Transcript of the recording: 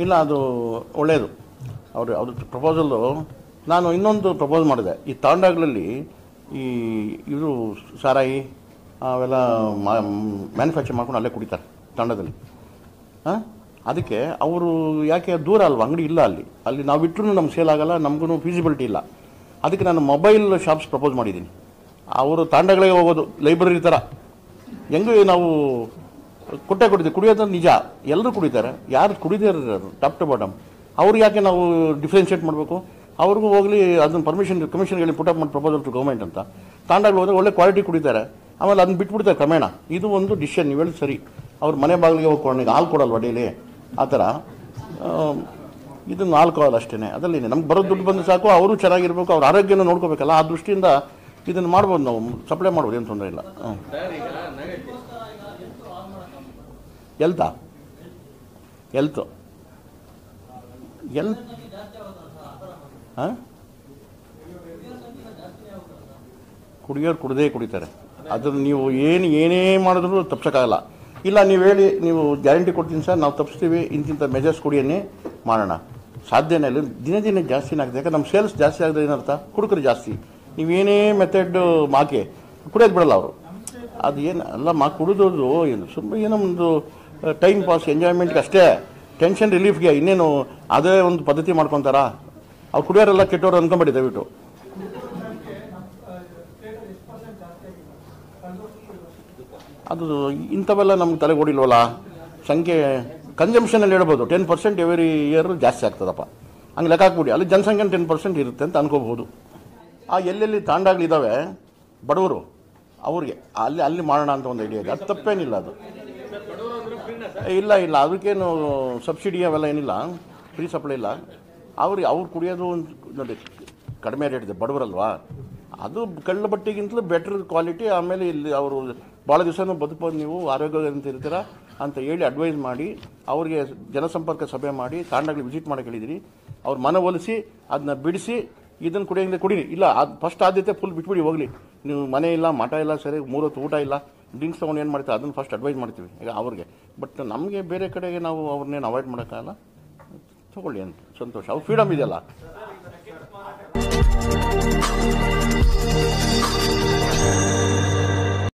ಇಲ್ಲ ಅದು ಒಳ್ಳೆಯದು ಅವರು ಅದು ಪ್ರಪೋಸಲ್ಲು ನಾನು ಇನ್ನೊಂದು ಪ್ರಪೋಸ್ ಮಾಡಿದೆ. ಈ ತಾಂಡಾಗಳಲ್ಲಿ ಈ ಇವರು ಸಾರಾಯಿ ಅವೆಲ್ಲ ಮ್ಯಾನುಫ್ಯಾಕ್ಚರ್ ಮಾಡ್ಕೊಂಡು ಅಲ್ಲೇ ಕುಡಿತಾರೆ ತಾಂಡದಲ್ಲಿ. ಹಾಂ? ಅದಕ್ಕೆ ಅವರು ಯಾಕೆ ದೂರ ಅಲ್ವಾ? ಅಂಗಡಿ ಇಲ್ಲ ಅಲ್ಲಿ. ಅಲ್ಲಿ ನಾವು ಇಟ್ಟರು ನಮ್ಗೆ ಸೇಲ್ ಆಗಲ್ಲ ನಮಗೂ ಫೀಸಿಬಿಲಿಟಿ ಇಲ್ಲ. ಅದಕ್ಕೆ ನಾನು ಮೊಬೈಲ್ ಶಾಪ್ಸ್ ಪ್ರಪೋಸ್ ಮಾಡಿದ್ದೀನಿ. ಅವರು ತಾಂಡಗಳಿಗೆ ಹೋಗೋದು ಲೈಬ್ರರಿ ಥರ ಹೆಂಗೂ ನಾವು ಕೊಟ್ಟೆ ಕುಡಿದು ಕುಡಿಯೋದು ನಿಜ. ಎಲ್ಲರೂ ಕುಡಿತಾರೆ. ಯಾರು ಕುಡಿದೇ ಟಾಪ್ ಟು ಬಾಟಮ್ ಅವ್ರಿಗೆ ಯಾಕೆ ನಾವು ಡಿಫ್ರೆನ್ಷಿಯೇಟ್ ಮಾಡಬೇಕು? ಅವ್ರಿಗೂ ಹೋಗಲಿ, ಅದನ್ನ ಪರ್ಮಿಷನ್ ಕಮಿಷನ್ ಹೇಳಿ ಪುಟ್ ಅಪ್ ಮಾಡಿ ಪ್ರಪೋಸಲ್ ಟು ಗೌರ್ಮೆಂಟ್ ಅಂತ. ತಾಂಡಾಗಳು ಹೋದರೆ ಒಳ್ಳೆ ಕ್ವಾಲಿಟಿ ಕುಡಿತಾರೆ. ಆಮೇಲೆ ಅದನ್ನ ಬಿಟ್ಬಿಡ್ತಾರೆ ಕ್ರಮೇಣ. ಇದು ಒಂದು ಡಿಸಿಷನ್ ನೀವು ಹೇಳಿ ಸರಿ. ಅವ್ರ ಮನೆ ಬಾಗಿಲಿಗೆ ಹೋಗ್ಕೊಂಡು ಹಾಲು ಕೊಡಲ್ವ ಡೈಲಿ ಆ ಥರ. ಇದನ್ನು ಆಲ್ಕೋಹಾಲ್ ಅಷ್ಟೇ ಅದರಲ್ಲಿ ನಮ್ಗೆ ಬರೋ ದುಡ್ಡು ಬಂದು ಸಾಕು. ಅವರು ಚೆನ್ನಾಗಿರ್ಬೇಕು. ಅವ್ರ ಆರೋಗ್ಯನ ನೋಡ್ಕೋಬೇಕಲ್ಲ. ಆ ದೃಷ್ಟಿಯಿಂದ ಇದನ್ನು ಮಾಡ್ಬೋದು ನಾವು. ಸಪ್ಲೈ ಮಾಡ್ಬೋದು. ಏನು ತೊಂದರೆ ಇಲ್ಲ. ಹ್ಞೂ ಎಲ್ತಾ? ಎಲ್ತು. ಎಲ್ ಹಾಂ? ಕುಡಿಯೋರು ಕುಡ್ದೇ ಕುಡಿತಾರೆ. ಅದನ್ನು ನೀವು ಏನು ಏನೇ ಮಾಡಿದ್ರು ತಪ್ಸೋಕ್ಕಾಗಲ್ಲ. ಇಲ್ಲ, ನೀವು ಹೇಳಿ, ನೀವು ಗ್ಯಾರಂಟಿ ಕೊಡ್ತೀನಿ ಸರ್, ನಾವು ತಪ್ಪಿಸ್ತೀವಿ ಇಂತಿಂಥ ಮೆಜರ್ಸ್ ಕುಡಿಯನ್ನೇ ಮಾಡೋಣ. ಸಾಧ್ಯನೇ ಇಲ್ಲ. ದಿನ ದಿನ ಜಾಸ್ತಿನೇ ಆಗ್ತದೆ ಯಾಕಂದ್ರೆ ನಮ್ಮ ಸೇಲ್ಸ್ ಜಾಸ್ತಿ ಆಗದೆ ಏನರ್ಥ? ಹುಡುಗರು ಜಾಸ್ತಿ. ನೀವೇನೇ ಮೆಥಡ್ ಮಾಕೆ, ಕುಡಿಯೋದು ಬಿಡಲ್ಲ ಅವರು. ಅದು ಏನು ಅಲ್ಲ ಮಾ ಕುಡಿದೋದು ಏನು? ಸುಮ್ಮನೆ ಏನೋ ಒಂದು ಟೈಮ್ ಪಾಸ್ ಎಂಜಾಯ್ಮೆಂಟ್ಗೆ ಅಷ್ಟೇ. ಟೆನ್ಷನ್ ರಿಲೀಫ್ಗೆ ಇನ್ನೇನು ಅದೇ ಒಂದು ಪದ್ಧತಿ ಮಾಡ್ಕೊತಾರಾ? ಅವ್ರು ಕುಡಿಯೋರೆಲ್ಲ ಕೆಟ್ಟವ್ರು ಅನ್ಕೊಂಬೇಡಿ ದಯವಿಟ್ಟು. ಅದು ಇಂಥವೆಲ್ಲ ನಮ್ಗೆ ತಲೆ ಕೊಡಿಲ್ವಲ್ಲ ಸಂಖ್ಯೆ ಕನ್ಸಂಪ್ಷನಲ್ಲಿ ಹೇಳ್ಬೋದು. ಟೆನ್ ಪರ್ಸೆಂಟ್ ಎವ್ರಿ ಇಯರ್ ಜಾಸ್ತಿ ಆಗ್ತದಪ್ಪ. ಹಂಗೆ ಲೆಕ್ಕ ಹಾಕ್ಬಿಡಿ. ಅಲ್ಲಿ ಜನಸಂಖ್ಯೆ ಟೆನ್ ಪರ್ಸೆಂಟ್ ಇರುತ್ತೆ ಅಂತ ಅನ್ಕೋಬಹುದು. ಆ, ಎಲ್ಲೆಲ್ಲಿ ತಾಂಡಾಗಳಿದ್ದಾವೆ ಬಡವರು, ಅವ್ರಿಗೆ. ಅಲ್ಲಿ ಅಲ್ಲಿ ಮಾಡೋಣ ಅಂತ ಒಂದು ಐಡಿಯಾ ಇದೆ. ಅದು ತಪ್ಪೇನಿಲ್ಲ ಅದು. ಇಲ್ಲ ಇಲ್ಲ. ಅದಕ್ಕೇನು ಸಬ್ಸಿಡಿ ಅವೆಲ್ಲ ಏನಿಲ್ಲ. ಫ್ರೀ ಸಪ್ಲೈ ಇಲ್ಲ. ಅವ್ರಿಗೆ ಅವ್ರು ಕುಡಿಯೋದು ಒಂದು ಕಡಿಮೆ ರೇಟ್ ಇದೆ. ಬಡವರಲ್ವಾ? ಅದು ಕಳ್ಳ ಬಟ್ಟೆಗಿಂತಲೂ ಬೆಟ್ರ್ ಕ್ವಾಲಿಟಿ ಆಮೇಲೆ ಇಲ್ಲಿ ಅವರು ಭಾಳ ದಿವಸನೂ ಬದುಕೋದು ನೀವು, ಆರೋಗ್ಯವಂತ ಇರ್ತೀರ ಅಂತ ಹೇಳಿ ಅಡ್ವೈಸ್ ಮಾಡಿ, ಅವ್ರಿಗೆ ಜನಸಂಪರ್ಕ ಸಭೆ ಮಾಡಿ ತಾಂಡಗಳಿಗೆ ವಿಸಿಟ್ ಮಾಡಕ್ಕೆ ಹೇಳಿದಿರಿ. ಅವ್ರ ಮನವೊಲಿಸಿ ಅದನ್ನ ಬಿಡಿಸಿ ಇದನ್ನು ಕುಡಿಯೋಂಗಿದ್ರೆ ಕುಡೀರಿ. ಇಲ್ಲ, ಅದು ಫಸ್ಟ್ ಆದ್ಯತೆ ಫುಲ್ ಬಿಟ್ಬಿಡಿ, ಹೋಗಲಿ. ನೀವು ಮನೆ ಇಲ್ಲ, ಮಠ ಇಲ್ಲ, ಸರಿ, ಮೂರೊತ್ತು ಊಟ ಇಲ್ಲ. ಡ್ರಿಂಕ್ಸ್ ತೊಗೊಂಡು ಏನು ಮಾಡ್ತೀವಿ ಅದನ್ನು ಫಸ್ಟ್ ಅಡ್ವೈಸ್ ಮಾಡ್ತೀವಿ. ಈಗ ಅವ್ರಿಗೆ. ಬಟ್ ನಮಗೆ ಬೇರೆ ಕಡೆಗೆ ನಾವು ಅವ್ರನ್ನೇನು ಅವಾಯ್ಡ್ ಮಾಡೋಕ್ಕಾಗಲ್ಲ. ತಗೊಳ್ಳಿ ಅಂತ. ಸಂತೋಷ. ಅವ್ರು ಫ್ರೀಡಮ್ ಇದೆಯಲ್ಲ.